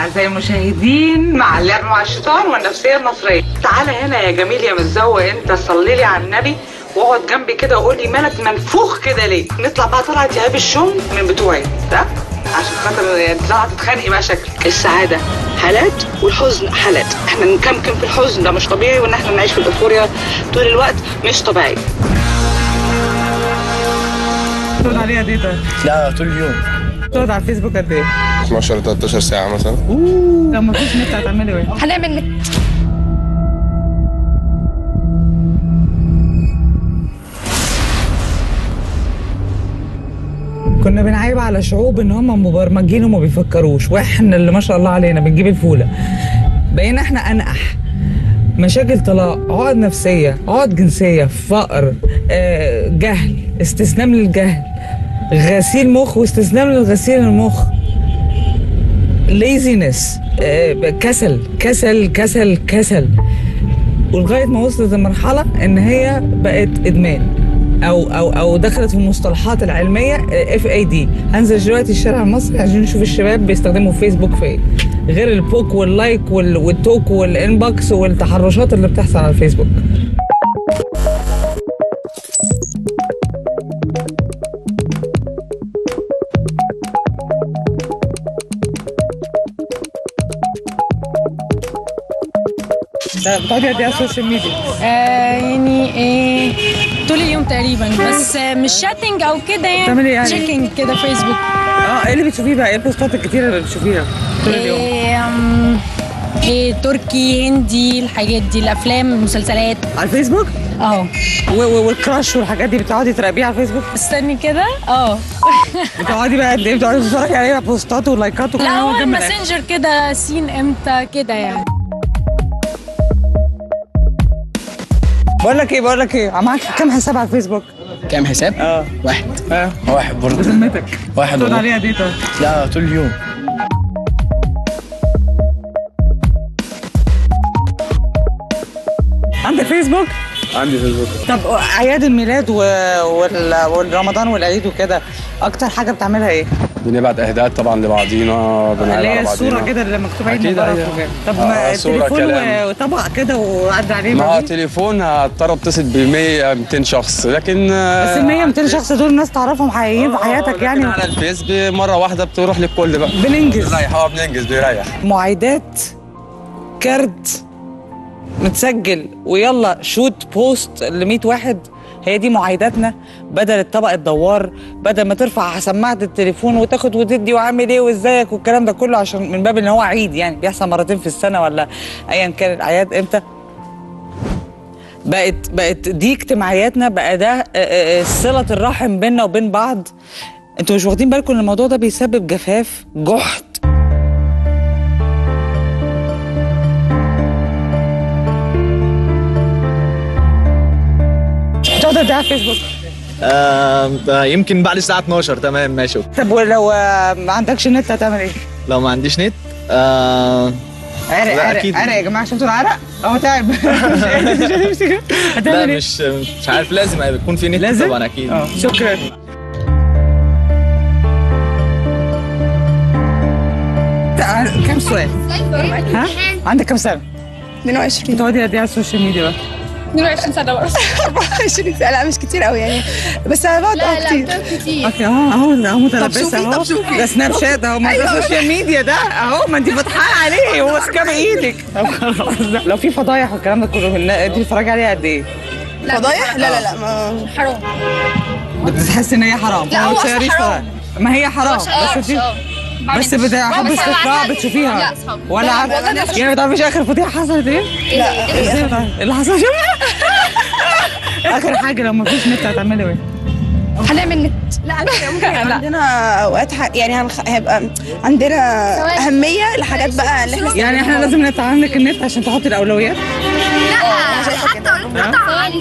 أعزائي المشاهدين مع اللعب مع الشيطان والنفسية المصرية. تعالى هنا يا جميل يا متزوق أنت صلي لي على النبي واقعد جنبي كده وقول لي مالك منفوخ كده ليه؟ نطلع بقى طلعة يا الشم من بتوعي ده عشان خاطر طلعت تتخانقي بقى شكلك السعادة حالات والحزن حالات. إحنا نكمكم في الحزن ده مش طبيعي وان إحنا نعيش في الايفوريا طول الوقت مش طبيعي. تقعد عليها دي ده لا طول اليوم. تقعد على الفيسبوك قد إيه؟ 12 ل 13 ساعة مثلا لو مفيش نت هتعملي إيه؟ هنعمل نت كنا بنعيب على شعوب ان هم مبرمجين وما بيفكروش. وإحنا اللي ما شاء الله علينا بنجيب الفولة. بقينا إحنا أنقح. مشاكل طلاق عقد نفسية عقد جنسية فقر آه، جهل استسلام للجهل. غسيل مخ واستسلام للغسيل المخ. laziness كسل كسل كسل كسل. ولغاية ما وصلت المرحله إن هي بقت إدمان أو أو أو دخلت في المصطلحات العلمية FAD هنزل دلوقتي الشارع المصري عشان نشوف الشباب بيستخدموا فيسبوك في إيه. غير البوك واللايك وال- والتوك والإنبوكس والتحرشات اللي بتحصل على الفيسبوك. بتقعدي قد إيه على ال social media؟ آه يعني إيه طول اليوم تقريبا بس آه مش chatting أو كده يعني بتعملي إيه يعني؟ checking كده فيسبوك آه إيه اللي بتشوفيه بقى؟ إيه البوستات الكتيرة اللي بتشوفيها طول اليوم؟ أم، إيه تركي هندي الحاجات دي الأفلام المسلسلات على الفيسبوك؟ آه وال crush والحاجات دي بتقعدي تراقبيها على الفيسبوك؟ استني كده آه بتقعدي بقى قد إيه بتقعدي تتفرجي عليها بوستات ولايكات وكل لا هو. الماسنجر كده سين إمتى كده يعني بقول لك إيه بقول لك إيه معاك كام حساب على الفيسبوك؟ كام حساب؟ آه. واحد. آه. واحد برضه. بذمتك واحد والله عليها دي لا طول اليوم. عندك فيسبوك؟ عندي فيسبوك. طب أعياد الميلاد و... وال... والرمضان والعيد وكده أكتر حاجة بتعملها إيه؟ بنبعت أهداءات طبعا لبعضينا هي على الصورة بعضينا كده اللي مكتوب عيد مبارك أيوة. طب آه، ما صورة، تليفون. وطبق كده وعدى عليه مفيش؟ تليفون هضطر اتصل ب 100 200 شخص لكن بس ال 100 200 شخص دول ناس تعرفهم حقيقيين في حياتك يعني على الفيس مرة واحدة بتروح للكل بقى بننجز بنريح آه بننجز بيريح معايدات كارت متسجل ويلا shoot post ل 100 واحد هي دي معايداتنا. بدل الطبق الدوار بدل ما ترفع سماعه التليفون وتاخد وتدي وعامل إيه وازيك والكلام ده كله عشان من باب ان هو عيد يعني بيحصل مرتين في السنة ولا ايا كان الأعياد إمتى. بقت بقت دي اجتماعياتنا بقى ده آه، آه، صلة الرحم بيننا وبين بعض. أنتوا مش واخدين بالكم إن الموضوع ده بيسبب جفاف جحد بتقعد قد إيه على الفيسبوك آه يمكن بعد الساعة 12 تمام ماشي طب ولو آه، ما عندكش نت هتعمل إيه؟ لو ما عنديش نت آه عرق لا، عرق أكيد. عرق يا جماعة شفتوا العرق؟ أهو تعب مش لا إيه؟ مش مش عارف لازم يكون في نت لازم؟ طبعا أكيد آه شكرا كم سؤال؟ ها؟ عندك كم سنة؟ 22 بتقعدي قد إيه على ال social media بقى؟ 22 سنة بقى 24 سنة لا مش كتير قوي يعني. بس أنا بقعد آه كتير. كتير. okay أهو أهو أهو متلبسة أهو. ده سناب شات أهو ما ده social media ده. أهو ما أنت فاتحاه عليه هو طب خلاص. لا. لو في فضايح والكلام ده كله النا- أنت بتتفرجي عليها قد إيه؟ فضايح؟ لا لا لا ما حرام. بتحسي إن هي حرام. لا، هو حرام. ما هي حرام. بس انت بس بدا حب استطلاع بتشوفيها ولا عارفه يعني ما تعرفيش اخر فضيحه حصلت إيه؟ لا إزاي؟ إيه اللي حصل اخر حاجة لو ما فيش نت هتعملي إيه؟ هنعمل نت. لا ممكن يبقى عندنا أوقات ح- يعني هنخ... هيبقى عندنا أهمية لحاجات بقى اللي إحنا يعني إحنا لازم نتعلم لك النت عشان تحطي الأولويات؟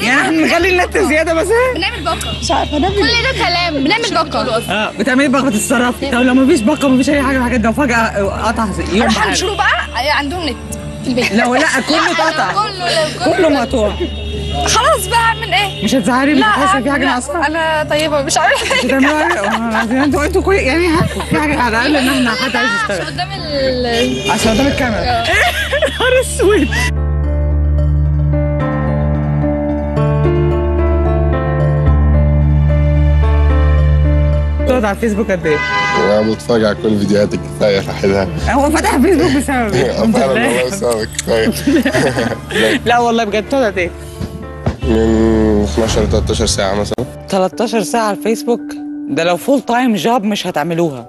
يعني إحنا نخلي النت زيادة مثلا بنعمل باقة. مش عارفة نعمل كل ده كلام. بنعمل باقة. آه بتعملي باقة الصرف طب لو ما فيش باقة ما فيش أي حاجة من الحاجات دي وفجاه قطع يوم بحاله. بقى. عندهم نت في البيت. لو لا كله اتقطع. كله. كله مقطوع. خلاص بقى اعمل إيه؟ مش هتزعلي؟ مش هتحسي في حاجة لا، ناقصة؟ أنا طيبة مش عارفة. حاجة؟ العظيم أنتوا أنتوا كويس يعني ها في حاجة على الأقل إن إحنا حد عايز يشتغل. قدام ال عشان قدام الكاميرا. نهار أسود. تقعد على الفيسبوك قد إيه؟ أنا بتفرج على كل الفيديوهات كفاية لوحدها هو فتح فيسبوك بسببي. أه فعلا والله بسببك كفاية. لا والله بجد تقعد قد إيه؟ من 12 ل 13 ساعة مثلا. 13 ساعة على الفيسبوك؟ ده لو full time job مش هتعملوها.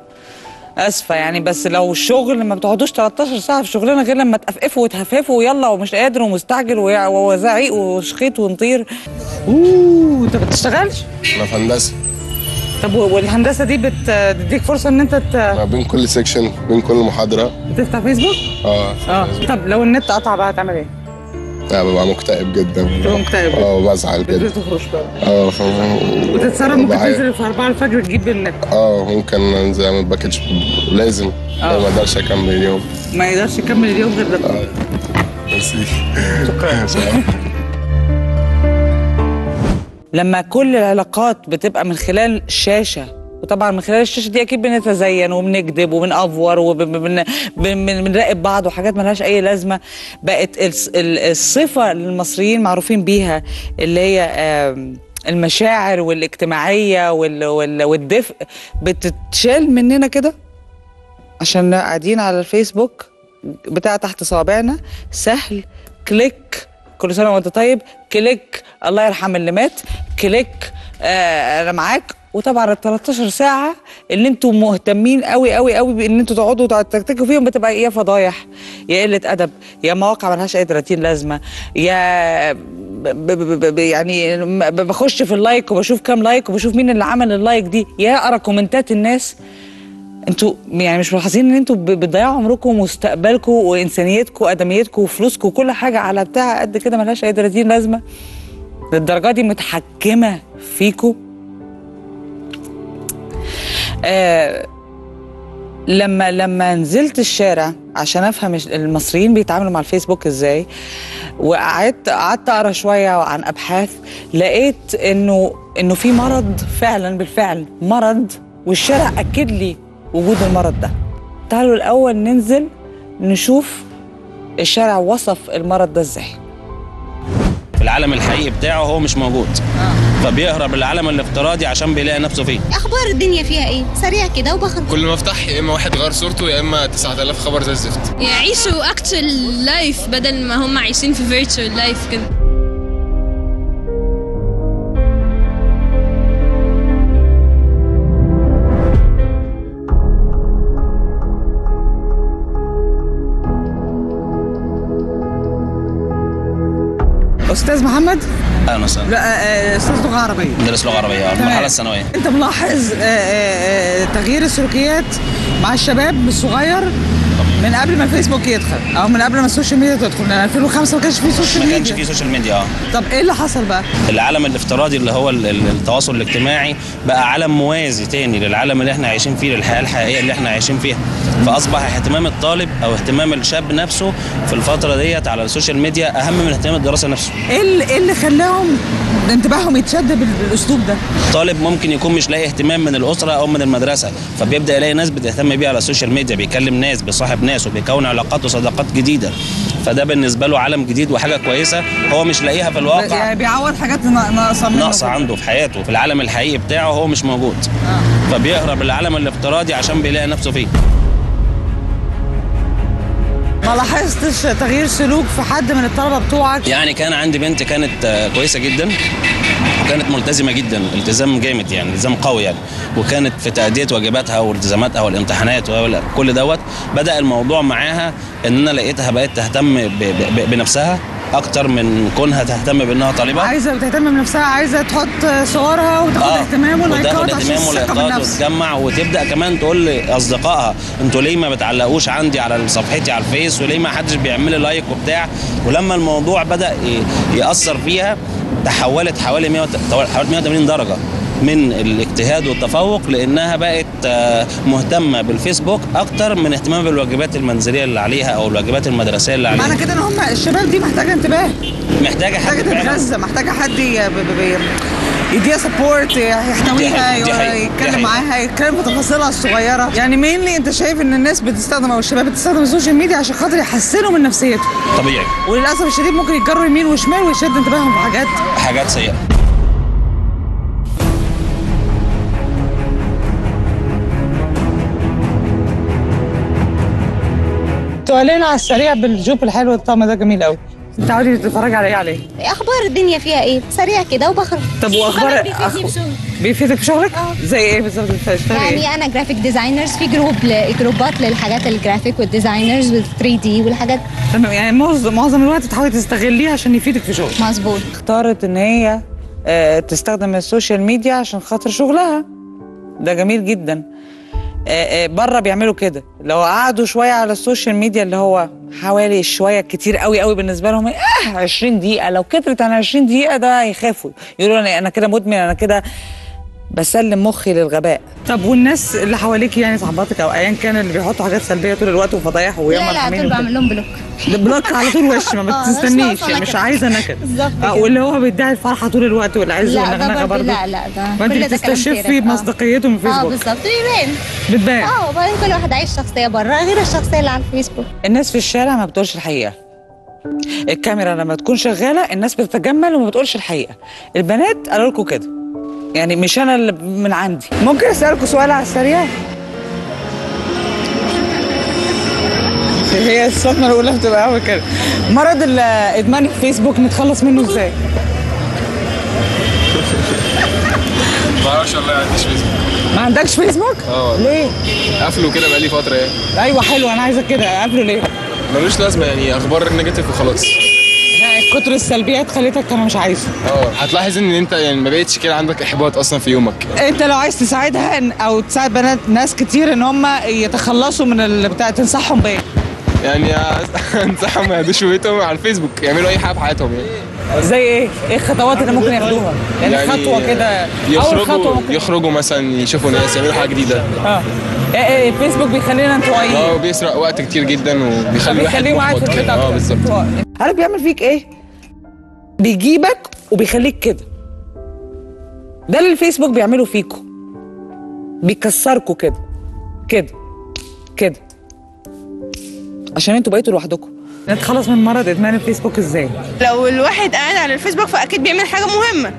آسفة يعني بس لو الشغل ما بتقعدوش 13 ساعة في شغلنا غير لما تقفقفوا وتهففوا ويلا ومش قادر ومستعجل وزعيق وشخيط ونطير أوه انت ما بتشتغلش؟ أنا في هندسة. طب والهندسة دي بت- بتديك فرصة إن أنت ت- ما بين كل section بين كل محاضرة. بتفتح فيسبوك؟ آه آه طب لو النت قطع بقى هتعمل إيه؟ لا ببقى مكتئب جدا. بتبقى مكتئب. أه وبزعل جدا. تخرج بقى. أه فاهم وتتصرف ممكن. تنزل في 4 الفجر تجيب النت أه ممكن أنزل أعمل package لازم. أه. ما أقدرش أكمل اليوم. ما يقدرش يكمل اليوم غير ده. أه. ميرسي شكرا. لما كل العلاقات بتبقى من خلال شاشة وطبعا من خلال الشاشة دي أكيد بنتزين وبنكذب وبنأفور وبنراقب بعض وحاجات ملهاش أي لازمة. بقت الص- ال- الصفة اللي المصريين معروفين بيها اللي هي المشاعر والاجتماعية وال- وال- والدفء. بتتشال مننا كده؟ عشان قاعدين على الفيسبوك بتاع تحت صوابعنا سهل. click. كل سنة وانت طيب. click. الله يرحم اللي مات. click. أنا معاك. وطبعا ال 13 ساعة اللي أنتوا مهتمين قوي قوي قوي بإن أنتوا تقعدوا تكتكوا فيهم بتبقى يا فضايح يا قلة أدب يا مواقع ملهاش أي 30 لازمة يا ب ب ب يعني بخش في ال like وبشوف كام like وبشوف مين اللي عمل ال like دي. يا اقرا كومنتات الناس. أنتوا يعني مش ملاحظين إن أنتوا بتضيعوا عمركم ومستقبلكم وإنسانيتكم وأدميتكم وفلوسكم وكل حاجة على بتاع قد كده ملهاش أي 30 لازمة؟ للدرجة دي متحكمة فيكم آه لما لما نزلت الشارع عشان أفهم المصريين بيتعاملوا مع الفيسبوك إزاي وقعدت قعدت أقرأ شوية عن أبحاث لقيت انه إنه في مرض فعلا بالفعل مرض والشارع أكد لي وجود المرض ده. تعالوا الأول ننزل نشوف الشارع وصف المرض ده إزاي. في العالم الحقيقي بتاعه هو مش موجود. فبيهرب للعالم الافتراضي عشان بيلاقي نفسه فيه. أخبار الدنيا فيها إيه؟ سريع كده وبخرج كل ما أفتح يا إما واحد غير صورته يا إما 9000 خبر زي الزفت. يعيشوا actual life بدل ما هم عايشين في virtual life كده. أستاذ محمد؟ أهلا وسهلا. لا آه، أستاذ لغة عربية. مدرس لغة عربية آه، المرحله الثانويه أنت ملاحظ آه، آه، آه، تغيير السلوكيات مع الشباب الصغير من قبل ما الفيسبوك يدخل أو من قبل ما ال social media تدخل؟ لأن 2005 ما كانش فيه social ما كانش ميديا. فيه social media آه. طب إيه اللي حصل بقى؟ العالم الافتراضي اللي هو ال- ال- التواصل الاجتماعي بقى عالم موازي تاني للعالم اللي إحنا عايشين فيه للحياة الحقيقية اللي إحنا عايشين فيها. فأصبح اهتمام الطالب أو اهتمام الشاب نفسه في الفترة ديت على ال social media أهم من اهتمام الدراسة نفسه. إيه اللي, إيه خلاهم انتباههم يتشد بال- بالأسلوب ده؟ طالب ممكن يكون مش لاقي اهتمام من الأسرة أو من المدرسة فبيبدأ يلاقي ناس بتهتم بيه على ال social media بيكلم ناس بيصاحب ناس وبيكون علاقات وصداقات جديدة. فده بالنسبة له عالم جديد وحاجة كويسة هو مش لاقيها في الواقع. يعني بيعوض حاجات نا- ناقصة منه. ناقصة عنده في حياته في العالم الحقيقي بتاعه هو مش موجود. فبيهرب للعالم الافتراضي عشان بيلاقي نفسه فيه. لاحظتش تغيير سلوك في حد من الطلبة بتوعك؟ يعني كان عندي بنت كانت آه، كويسة جدا وكانت ملتزمة جدا التزام جامد يعني التزام قوي يعني. وكانت في تاديه واجباتها والتزاماتها والامتحانات وكل دوت. بدأ الموضوع معاها إن أنا لقيتها بقت تهتم بنفسها. أكتر من كونها تهتم بأنها طالبة. عايزة تهتم بنفسها عايزة تحط صورها وتاخد آه، اهتمام ولايكات عشان بالنفس وتجمع وتبدأ كمان تقول لأصدقائها أنتوا ليه ما بتعلقوش عندي على صفحتي على الفيس؟ وليه ما حدش بيعمل لي like وبتاع؟ ولما الموضوع بدأ يأثر فيها تحولت حوالي 100 وت- حوالي 180 درجة. من الاجتهاد والتفوق لأنها بقت آه، مهتمة بالفيسبوك أكتر من اهتمام بالواجبات المنزلية اللي عليها أو الواجبات المدرسية اللي عليها. معنى كده إن هم الشباب دي محتاجة انتباه. محتاجة حد محتاجة تتغذى محتاجة حد يديها support يحتويها يتكلم. معاها يتكلم في تفاصيلها الصغيرة. يعني mainly أنت شايف إن الناس بتستخدم أو الشباب بتستخدم ال social media عشان خاطر يحسنوا من نفسيتهم طبيعي. وللأسف الشديد ممكن يتجروا يمين وشمال ويشد انتباههم في حاجات. حاجات سيئة. تعلن على السريع بالجوب الحلو الطعم ده جميل قوي. انت عاوزي تتفرج على إيه عليه أخبار الدنيا فيها إيه؟ سريع كده وبخرج. طب وأخبار أخ-. بيفيدك في شغلك؟ زي إيه بالظبط؟ إيه؟ يعني أنا graphic designer في group ل- جروبات للحاجات الجرافيك والديزاينرز وال designers وال 3D والحاجات. تمام يعني معظم معظم الوقت بتحاولي تستغليه عشان يفيدك في شغلك. مظبوط. اختارت إن هي آه، تستخدم ال social media عشان خاطر شغلها. ده جميل جدا. بره بيعملوا كده. لو قعدوا شوية على ال social media اللي هو حوالي شوية كتير قوي قوي بالنسبة لهم آه 20 دقيقة. لو كترت عن 20 دقيقة ده يخافوا يقولوا أنا كده مدمن أنا كده بسلم مخي للغباء. طب والناس اللي حواليك يعني صحباتك أو ايا كان اللي بيحطوا حاجات سلبية طول الوقت وفضايح وياما لا لا دول. بعمل لهم block. block على طول وش ما آه، مش بتستنيش مش. عايزة نكد. بالظبط آه،. واللي هو بيدعي الفرحة طول الوقت والعز لا، ده والنغنغه برضه. لا، لا، ده ما انت بتستشفي. آه. مصداقيته من آه فيسبوك. بالظبط. بيبان بتبان. آه وبعدين كل واحد عايش شخصية بره غير الشخصية اللي على الفيسبوك. الناس في الشارع ما بتقولش الحقيقة. الكاميرا لما تكون شغالة الناس بتتجمل وما بتقولش الحقيقة. البنات قالوا لكم كده. يعني مش أنا اللي من عندي. ممكن اسالكم سؤال على السريع؟ هي الصدمة الأولى بتبقى قوي كده مرض إدمان الفيسبوك نتخلص منه إزاي؟ ما أعرفش والله ما عنديش فيسبوك. ما عندكش فيسبوك؟ آه ليه؟ قافله كده بقالي فترة يعني. أيوه حلو أنا عايزك كده قبله ليه؟ ملوش لازمة يعني أخبار نيجاتيف وخلاص. لا، كتر السلبيات خليتك أنا مش عايزه. آه هتلاحظ إن أنت يعني ما بقتش كده عندك إحباط أصلا في يومك. أنت لو عايز تساعدها إن- أو تساعد بنات ناس كتير إن هم يتخلصوا من البتاع تنصحهم بإيه؟ يعني انصحهم ما يهدوش بيتهم على الفيسبوك يعملوا أي حاجة في حياتهم يعني. زي إيه؟ إيه الخطوات اللي ممكن ياخدوها؟ يعني, خطوة كده أول خطوة يخرجوا ممكن يخرجوا مثلا يشوفوا ناس يعملوا حاجة جديدة. آه. إيه إيه الفيسبوك بيخلينا انطوائيين آه بيسرق وقت كتير جدا وبيخلي الواحد بيخليه قاعد في محبط البيت آه بالظبط. عارف بيعمل فيك إيه؟ بيجيبك وبيخليك كده. ده اللي الفيسبوك بيعمله فيكوا بيكسركوا كده. كده. كده. عشان أنتوا بقيتوا لوحدكم. نتخلص من مرض إدمان الفيسبوك إزاي؟ لو الواحد قاعد على الفيسبوك فأكيد بيعمل حاجة مهمة.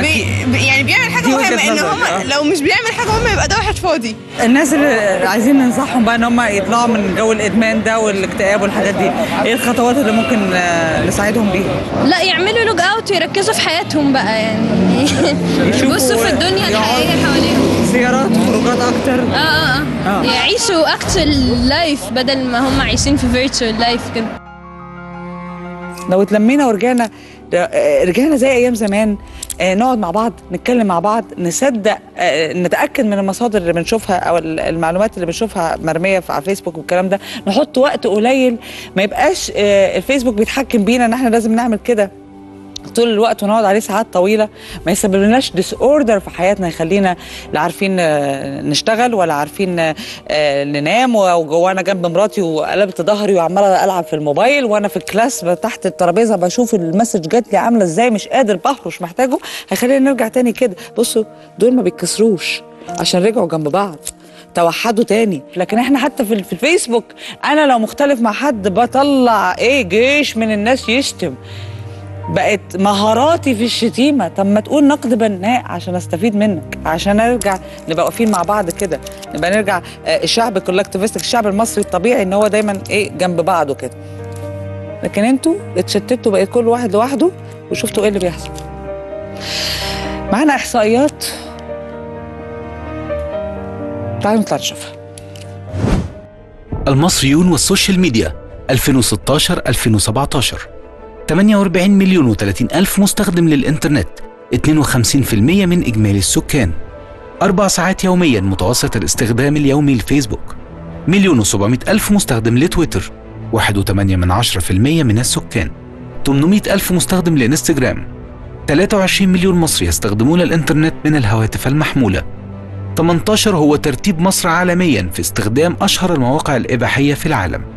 بي يعني بيعمل حاجة مهمة إن هم آه. لو مش بيعمل حاجة مهمة يبقى ده واحد فاضي. الناس اللي عايزين ننصحهم بقى إن هم يطلعوا من جو الإدمان ده والاكتئاب والحاجات دي إيه الخطوات اللي ممكن آه، نساعدهم بيها؟ لا يعملوا log out ويركزوا في حياتهم بقى يعني. يبصوا في الدنيا الحقيقية حواليهم. زيارات خروجات أكتر. آه آه آه. آه. يعيشوا أكتر life بدل ما هم عايشين في virtual life كده. لو اتلمينا ورجعنا آه، رجعنا زي أيام زمان آه، نقعد مع بعض نتكلم مع بعض نصدق آه، نتأكد من المصادر اللي بنشوفها أو ال- المعلومات اللي بنشوفها مرمية على الفيسبوك والكلام ده. نحط وقت قليل ما يبقاش آه، الفيسبوك بيتحكم بينا إن إحنا لازم نعمل كده. طول الوقت ونقعد عليه ساعات طويلة. ما يسبب لناش disorder في حياتنا يخلينا لا عارفين آه، نشتغل ولا عارفين آه، ننام. وأنا جنب مراتي وقلبت ظهري وعمالة ألعب في الموبايل. وأنا في ال class تحت الترابيزة بشوف ال message جات لي عاملة إزاي مش قادر بهرش محتاجه. هيخلينا نرجع تاني كده. بصوا دول ما بيتكسروش عشان رجعوا جنب بعض توحدوا تاني. لكن إحنا حتى في في الفيسبوك أنا لو مختلف مع حد بطلع إيه جيش من الناس يشتم. بقت مهاراتي في الشتيمة. طب ما تقول نقد بناء عشان أستفيد منك عشان نرجع نبقى واقفين مع بعض كده نبقى نرجع آه، الشعب كولكتيفستك الشعب المصري الطبيعي إن هو دايما إيه جنب بعضه كده. لكن أنتوا اتشتتوا بقيت كل واحد لوحده وشفتوا إيه اللي بيحصل. معانا إحصائيات. تعالوا نطلع نشوفها. المصريون وال social media 2016 2017 48 مليون و30 ألف مستخدم للإنترنت 52% من إجمالي السكان. أربع ساعات يوميا متوسط الاستخدام اليومي للفيسبوك مليون و700 ألف مستخدم لتويتر 1.8 من 10% من السكان. 800 ألف مستخدم لإنستجرام 23 مليون مصري يستخدمون الإنترنت من الهواتف المحمولة. 18 هو ترتيب مصر عالميا في استخدام أشهر المواقع الإباحية في العالم.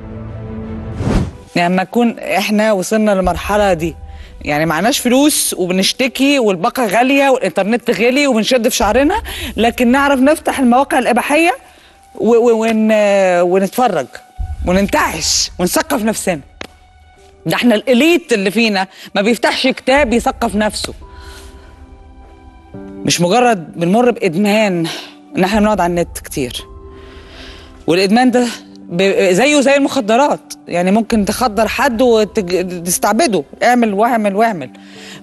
يعني لما نكون إحنا وصلنا للمرحلة دي يعني معناش فلوس وبنشتكي والباقة غالية والإنترنت غالي وبنشد في شعرنا لكن نعرف نفتح المواقع الإباحية ون ونتفرج وننتعش ونثقف نفسنا. ده إحنا الإليت اللي فينا ما بيفتحش كتاب يثقف نفسه. مش مجرد بنمر بإدمان إن إحنا بنقعد على النت كتير. والإدمان ده زيه زي المخدرات. يعني ممكن تخدر حد وتستعبده اعمل واعمل واعمل.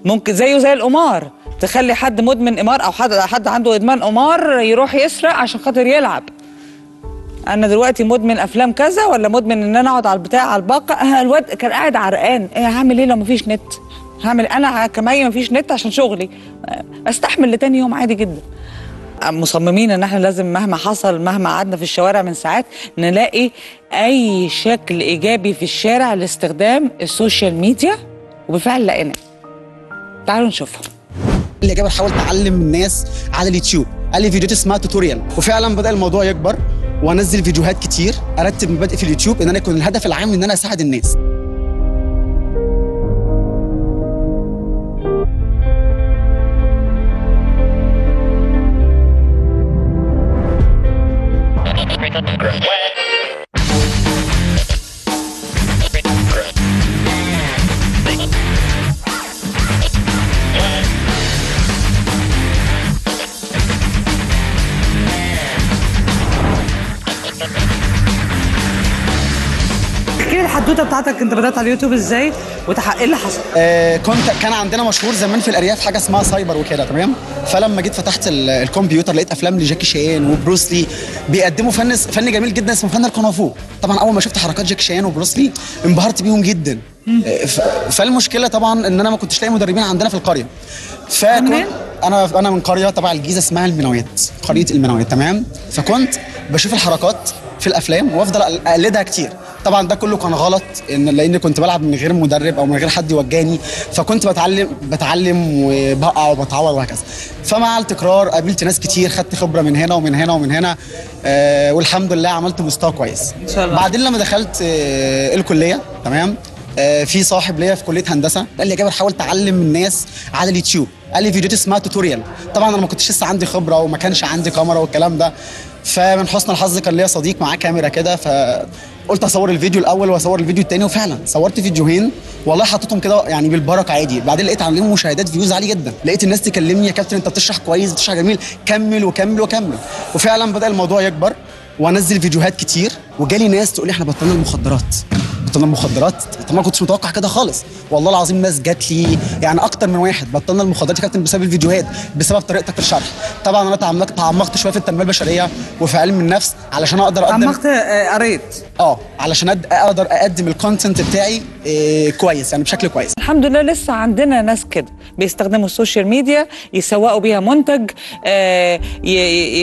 ممكن زيه زي القمار. تخلي حد مدمن قمار أو حد حد عنده إدمان قمار يروح يسرق عشان خاطر يلعب. أنا دلوقتي مدمن أفلام كذا ولا مدمن إن أنا أقعد على البتاع على الباقة؟ آه، الواد كان قاعد عرقان. إيه هعمل إيه لو مفيش نت؟ هعمل أنا كمية مفيش نت عشان شغلي. آه، أستحمل لتاني يوم عادي جدا. مصممين ان إحنا لازم مهما حصل مهما قعدنا في الشوارع من ساعات نلاقي اي شكل ايجابي في الشارع لاستخدام ال social media وبالفعل لقيناه. تعالوا نشوفها اللي جاب حاول تعلم الناس على اليوتيوب. قال لي فيديوهات اسمها توتوريال وفعلا بدأ الموضوع يكبر وأنزل فيديوهات كتير. أرتب مبادئ في اليوتيوب إن أنا يكون الهدف العام إن أنا أساعد الناس. Ground. الحدوته بتاعتك انت بدأت على اليوتيوب إزاي؟ وتحقق اللي حصل؟ آه كنت كان عندنا مشهور زمان في الأرياف حاجة اسمها سايبر وكده تمام؟ فلما جيت فتحت ال- الكمبيوتر لقيت أفلام لجاكي شان وبروس لي بيقدموا فن فن جميل جدا اسمه فن الكونغ طبعا أول ما شفت حركات جاكي شان وبروس لي انبهرت بيهم جدا. آه، ف- فالمشكلة طبعا إن أنا ما كنتش لاقي مدربين عندنا في القرية. فكنت أنا أنا من قرية تبع الجيزة اسمها المنويات قرية المنويات تمام؟ فكنت بشوف الحركات في الأفلام وأفضل أقلدها كتير. طبعا ده كله كان غلط إن لأن كنت بلعب من غير مدرب أو من غير حد يوجهني فكنت بتعلم بتعلم وبقع وبتعور وهكذا. فمع التكرار قابلت ناس كتير خدت خبرة من هنا ومن هنا ومن هنا آه والحمد لله عملت مستوى كويس. إن شاء الله. بعدين لما دخلت آه الكلية تمام؟ آه في صاحب ليا في كلية هندسة قال لي يا جابر حاول تعلم الناس على اليوتيوب قال لي فيديوهات اسمها توتوريال طبعا أنا ما كنتش لسه عندي خبرة وما كانش عندي كاميرا والكلام ده. فمن حسن الحظ كان ليا صديق معاه كاميرا كده فقلت أصور الفيديو الأول وأصور الفيديو الثاني وفعلا صورت فيديوهين. والله حطيتهم كده يعني بالبركة عادي. بعدين لقيت عليهم مشاهدات فيوز عالي جدا. لقيت الناس تكلمني يا كابتن أنت بتشرح كويس بتشرح جميل. كمل وكمل وكمل. وفعلا بدأ الموضوع يكبر وأنزل فيديوهات كتير وجالي ناس تقول لي إحنا بطلنا المخدرات. بطلنا المخدرات. طبعا ما كنتش متوقع كده خالص. والله العظيم ناس جات لي يعني أكتر من واحد بطلنا المخدرات يا كابتن بسبب الفيديوهات بسبب طريقتك في الشرح. طبعا أنا تعمقت تعمقت شوية في التنمية البشرية وفي علم النفس علشان أقدر أقدم عمقت آه، قريت. آه علشان أد- أقدر أقدم ال content بتاعي إيه كويس يعني بشكل كويس. الحمد لله لسه عندنا ناس كده بيستخدموا ال social media يسوقوا بيها منتج آه،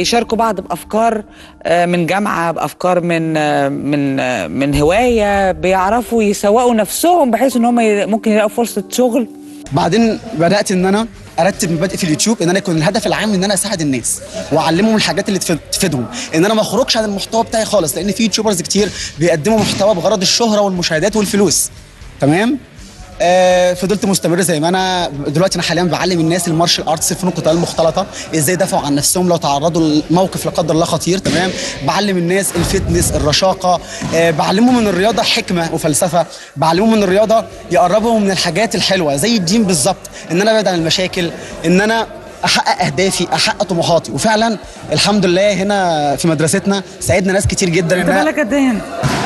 يشاركوا بعض بأفكار آه، من جامعة بافكار من آه، من آه، من هواية بيعرفوا يسوقوا نفسهم بحيث إن هم ممكن يلاقوا فرصة شغل. بعدين بدأت إن أنا أرتب مبادئ في اليوتيوب إن أنا يكون الهدف العام إن أنا أساعد الناس وأعلمهم الحاجات اللي تفيد- تفيدهم. إن أنا ما أخرجش عن المحتوى بتاعي خالص لأن في YouTubers كتير بيقدموا محتوى بغرض الشهرة والمشاهدات والفلوس. تمام؟ آه فضلت مستمر زي ما أنا. دلوقتي أنا حاليا بعلم الناس ال martial arts فنون القتال المختلطة إزاي يدافعوا عن نفسهم لو تعرضوا لموقف لا قدر الله خطير تمام؟ بعلم الناس ال fitness الرشاقة آه بعلمهم من الرياضة حكمة وفلسفة بعلمهم من الرياضة يقربهم من الحاجات الحلوة زي الدين بالظبط إن أنا أبعد عن المشاكل إن أنا أحقق أهدافي أحقق طموحاتي. وفعلا الحمد لله هنا في مدرستنا ساعدنا ناس كتير جدا. انت بقالك قد إيه هنا؟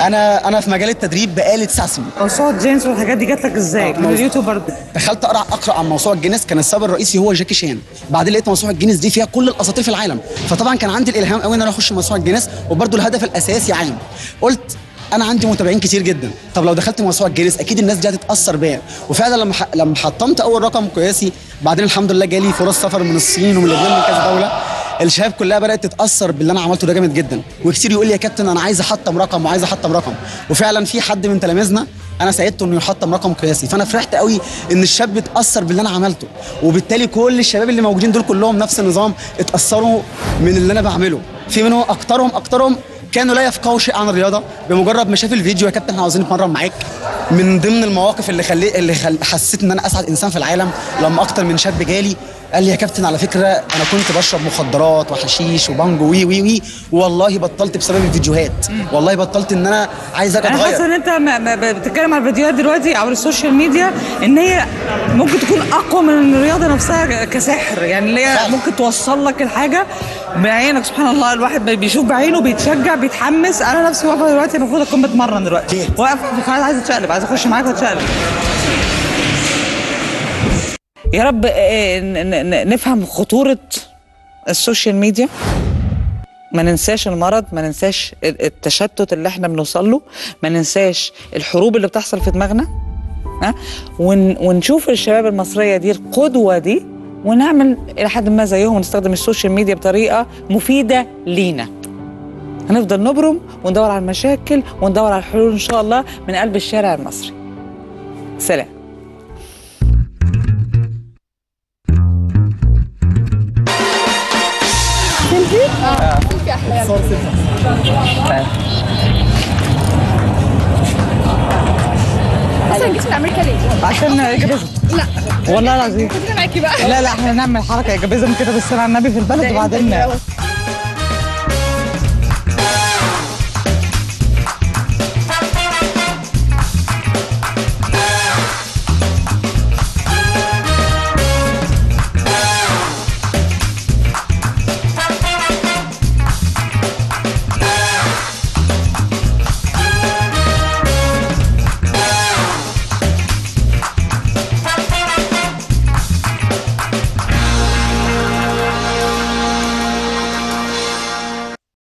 أنا أنا في مجال التدريب بقالي تسع سنين. موسوعة جينيس والحاجات دي جات لك إزاي؟ من اليوتيوب برضه دخلت أقرأ أقرأ عن موسوعة جينيس. كان السبب الرئيسي هو جاكي شان. بعدين لقيت موسوعة جينيس دي فيها كل الأساطير في العالم. فطبعا كان عندي الإلهام قوي إن أنا أخش موسوعة جينيس وبرده الهدف الأساسي عام قلت أنا عندي متابعين كتير جدا. طب لو دخلت موسوعه جينيس أكيد الناس دي هتتأثر بيا. وفعلا لما. لما حطمت اول رقم قياسي بعدين الحمد لله جالي فرص سفر من الصين ومن لبنان من كذا دولة الشباب كلها بدأت تتأثر باللي أنا عملته ده جامد جدا. وكتير يقول لي يا كابتن أنا عايز أحطم رقم وعايز أحطم رقم. وفعلا في حد من تلاميذنا أنا ساعدته إنه يحطم رقم قياسي. فأنا فرحت قوي إن الشاب اتأثر باللي أنا عملته. وبالتالي كل الشباب اللي موجودين دول كلهم نفس النظام اتأثروا من اللي أنا بعمله. في منهم أكترهم أكترهم كانوا لا يفقهوا شيء عن الرياضة بمجرد ما شاف الفيديو يا كابتن إحنا عاوزين نتمرن معاك. من ضمن المواقف اللي خلي اللي خل... حسيت إن أنا أسعد إنسان في العالم لما أكتر من شاب جالي قال لي يا كابتن على فكرة أنا كنت بشرب مخدرات وحشيش وبانجو وي وي وي والله بطلت بسبب الفيديوهات. والله بطلت إن أنا عايز أنا حاسة اتغير إن أنت بتتكلم على الفيديوهات دلوقتي أو ال social media إن هي ممكن تكون أقوى من الرياضة نفسها كسحر. يعني اللي هي ممكن توصل لك الحاجة بعينك. سبحان الله الواحد بي- بيشوف بعينه بيتشجع بيتحمس. أنا نفسي واقفة دلوقتي المفروض أكون بتمرن دلوقتي. واقفة عايزة أتشقلب عايزة أخش معاك وأتشقلب. يا رب آه، ن- نفهم خطورة ال social media. ما ننساش المرض ما ننساش ال- التشتت اللي إحنا بنوصل له ما ننساش الحروب اللي بتحصل في دماغنا ها؟ ون ونشوف الشباب المصرية دي القدوة دي ونعمل إلى حد ما زيهم ونستخدم ال social media بطريقة مفيدة لينا. هنفضل نبرم وندور على المشاكل وندور على الحلول إن شاء الله من قلب الشارع المصري. سلام. آه أحلى يلا أصلا جيت من أمريكا ليه؟ عشان اجابيزم لا والله العظيم لا لا إحنا نعمل حركه اجابيزم كده بالسلام على النبي في البلد وبعدين